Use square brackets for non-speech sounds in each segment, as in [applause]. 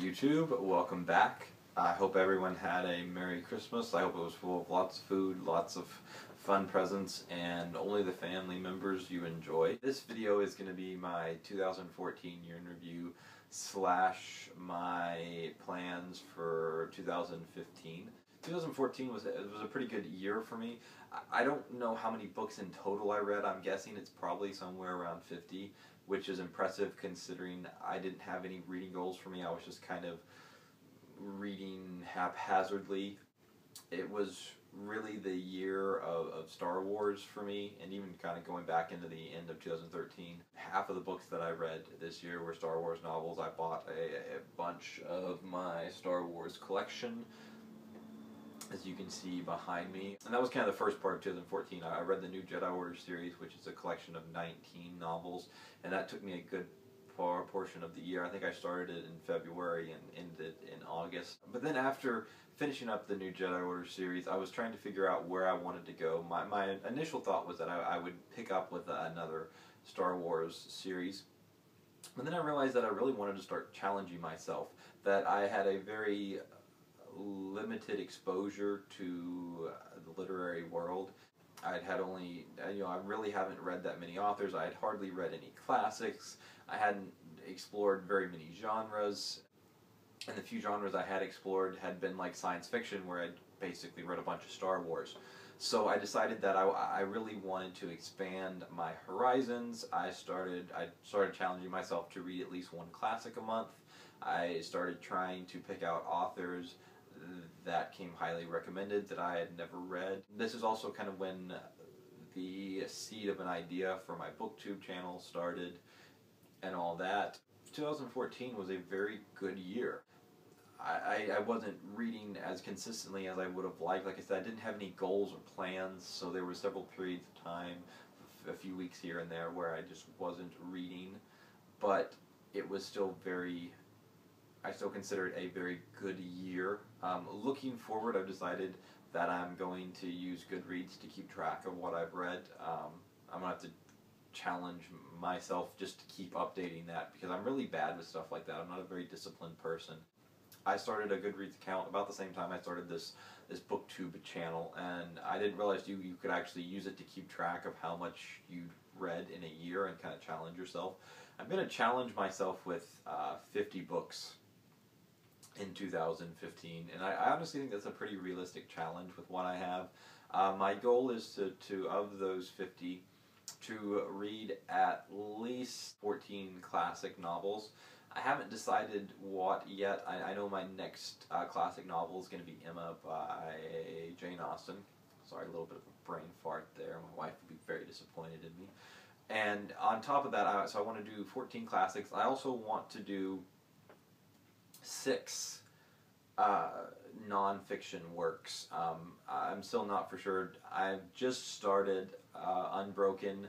YouTube. Welcome back. I hope everyone had a Merry Christmas. I hope it was full of lots of food, lots of fun presents, and only the family members you enjoy. This video is going to be my 2014 year in review slash my plans for 2015. 2014 was it was a pretty good year for me. I don't know how many books in total I read. I'm guessing it's probably somewhere around 50 which is impressive considering I didn't have any reading goals for me. I was just kind of reading haphazardly. It was really the year of, of Star Wars for me, and even kind of going back into the end of 2013. Half of the books that I read this year were Star Wars novels. I bought a, a bunch of my Star Wars collection as you can see behind me. And that was kind of the first part of 2014. I read the new Jedi Order series, which is a collection of 19 novels, and that took me a good portion of the year. I think I started it in February and ended in August. But then after finishing up the new Jedi Order series, I was trying to figure out where I wanted to go. My, my initial thought was that I, I would pick up with another Star Wars series. But then I realized that I really wanted to start challenging myself, that I had a very limited exposure to uh, the literary world. I'd had only, uh, you know, I really haven't read that many authors. I had hardly read any classics. I hadn't explored very many genres. And the few genres I had explored had been like science fiction, where I'd basically read a bunch of Star Wars. So I decided that I, I really wanted to expand my horizons. I started I started challenging myself to read at least one classic a month. I started trying to pick out authors that came highly recommended that I had never read. This is also kind of when the seed of an idea for my booktube channel started and all that. 2014 was a very good year. I, I, wasn't reading as consistently as I would have liked. Like I said, I didn't have any goals or plans, so there were several periods of time, a few weeks here and there, where I just wasn't reading. But it was still very I still consider it a very good year. Um, looking forward, I've decided that I'm going to use Goodreads to keep track of what I've read. Um, I'm going to have to challenge myself just to keep updating that because I'm really bad with stuff like that. I'm not a very disciplined person. I started a Goodreads account about the same time I started this this booktube channel and I didn't realize you you could actually use it to keep track of how much you read in a year and kind of challenge yourself. I'm going to challenge myself with uh, 50 books in 2015, and I, I, honestly think that's a pretty realistic challenge with what I have. Uh, my goal is to, to, of those 50, to read at least 14 classic novels. I haven't decided what yet. I, I know my next uh, classic novel is going to be Emma by Jane Austen. Sorry, a little bit of a brain fart there. My wife would be very disappointed in me. And on top of that, I, so I want to do 14 classics. I also want to do six uh, nonfiction works. Um, I'm still not for sure. I've just started uh, Unbroken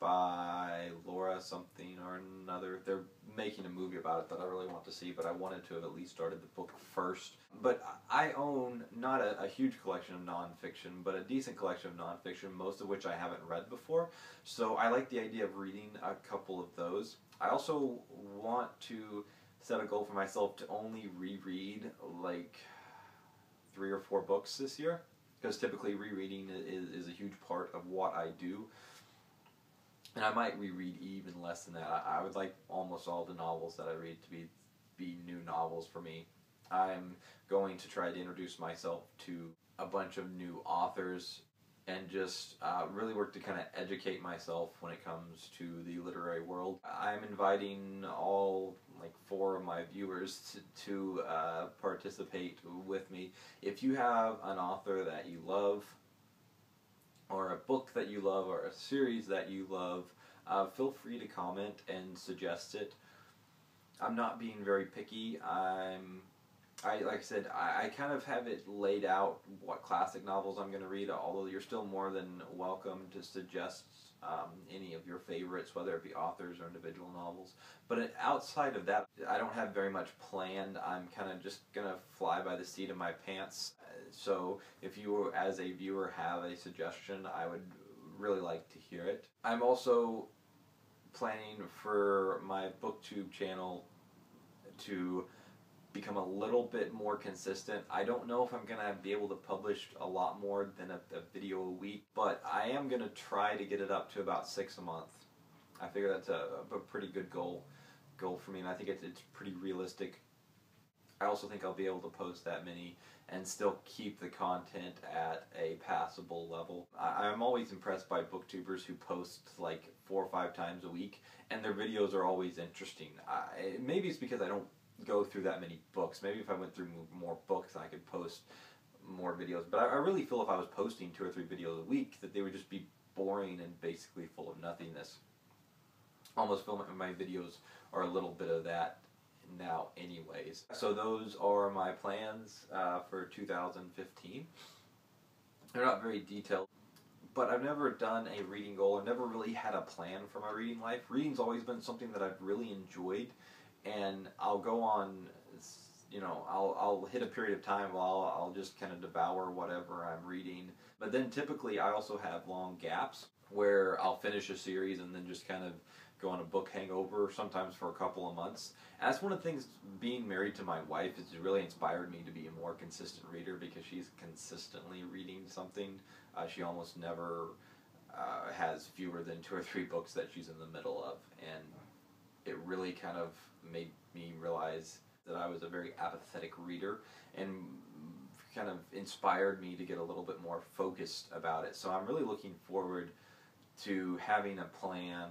by Laura something or another. They're making a movie about it that I really want to see, but I wanted to have at least started the book first. But I own not a, a, huge collection of nonfiction, but a decent collection of nonfiction, most of which I haven't read before. So I like the idea of reading a couple of those. I also want to set a goal for myself to only reread like three or four books this year because typically rereading is, is a huge part of what I do. And I might reread even less than that. I, I would like almost all the novels that I read to be be new novels for me. I'm going to try to introduce myself to a bunch of new authors and just uh, really work to kind of educate myself when it comes to the literary world. I'm inviting all like four of my viewers to, to uh, participate with me. If you have an author that you love, or a book that you love, or a series that you love, uh, feel free to comment and suggest it. I'm not being very picky. I'm I like I said, I, I, kind of have it laid out what classic novels I'm going to read. Although you're still more than welcome to suggest um, any of your favorites, whether it be authors or individual novels. But outside of that, I don't have very much planned. I'm kind of just going to fly by the seat of my pants. So if you, as a viewer, have a suggestion, I would really like to hear it. I'm also planning for my booktube channel to become a little bit more consistent. I don't know if I'm gonna be able to publish a lot more than a, a video a week, but I am gonna try to get it up to about six a month. I figure that's a, a pretty good goal goal for me, and I think it's, it's pretty realistic. I also think I'll be able to post that many and still keep the content at a passable level. I, I'm always impressed by booktubers who post like four or five times a week, and their videos are always interesting. I, maybe it's because I don't go through that many books. Maybe if I went through more books, I could post more videos. But I, I really feel if I was posting two or three videos a week, that they would just be boring and basically full of nothingness. Almost feel my videos are a little bit of that now anyways. So those are my plans uh, for 2015. They're not very detailed, but I've never done a reading goal. I've never really had a plan for my reading life. Reading's always been something that I've really enjoyed, and I'll go on, you know, I'll, I'll hit a period of time while I'll, just kind of devour whatever I'm reading. But then typically I also have long gaps where I'll finish a series and then just kind of go on a book hangover sometimes for a couple of months. And that's one of the things being married to my wife has really inspired me to be a more consistent reader because she's consistently reading something. Uh, she almost never uh, has fewer than two or three books that she's in the middle of, and it really kind of made me realize that I was a very apathetic reader and kind of inspired me to get a little bit more focused about it. So I'm really looking forward to having a plan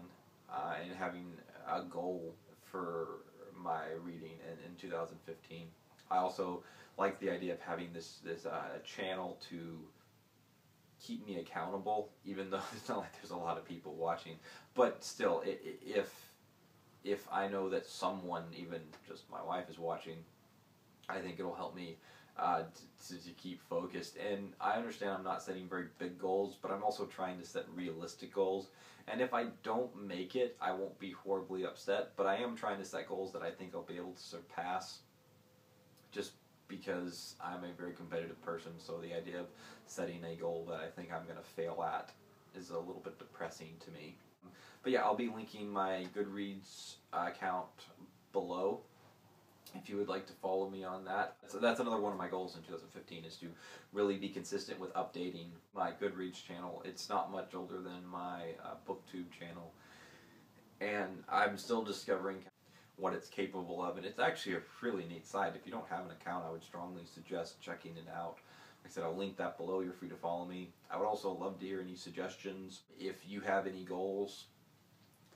uh, and having a goal for my reading in, in 2015. I also like the idea of having this this uh, channel to keep me accountable, even though [laughs] it's not like there's a lot of people watching. But still, if if I know that someone, even just my wife, is watching, I think it'll help me uh, to, to keep focused. And I understand I'm not setting very big goals, but I'm also trying to set realistic goals. And if I don't make it, I won't be horribly upset, but I am trying to set goals that I think I'll be able to surpass just because I'm a very competitive person. So the idea of setting a goal that I think I'm going to fail at is a little bit depressing to me. But yeah, I'll be linking my Goodreads account below if you would like to follow me on that. So that's another one of my goals in 2015 is to really be consistent with updating my Goodreads channel. It's not much older than my uh, BookTube channel, and I'm still discovering what it's capable of, and it's actually a really neat site. If you don't have an account, I would strongly suggest checking it out. Like I said, I'll link that below. You're free to follow me. I would also love to hear any suggestions. If you have any goals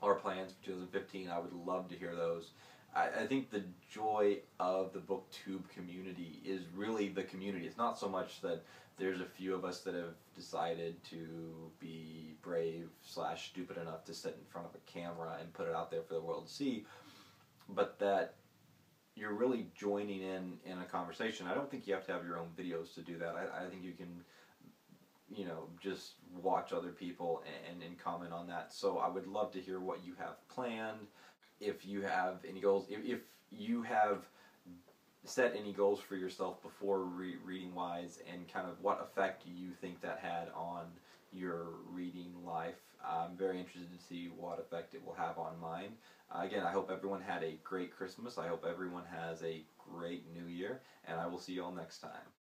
or plans for 2015, I would love to hear those. I, I think the joy of the booktube community is really the community. It's not so much that there's a few of us that have decided to be brave slash stupid enough to sit in front of a camera and put it out there for the world to see, but that you're really joining in in a conversation. I don't think you have to have your own videos to do that. I, I think you can, you know, just watch other people and, and comment on that. So I would love to hear what you have planned if you have any goals, if, if you have set any goals for yourself before re- reading wise and kind of what effect you think that had on your reading life. I'm very interested to see what effect it will have on mine. Uh, again, I hope everyone had a great Christmas. I hope everyone has a great New Year, and I will see you all next time.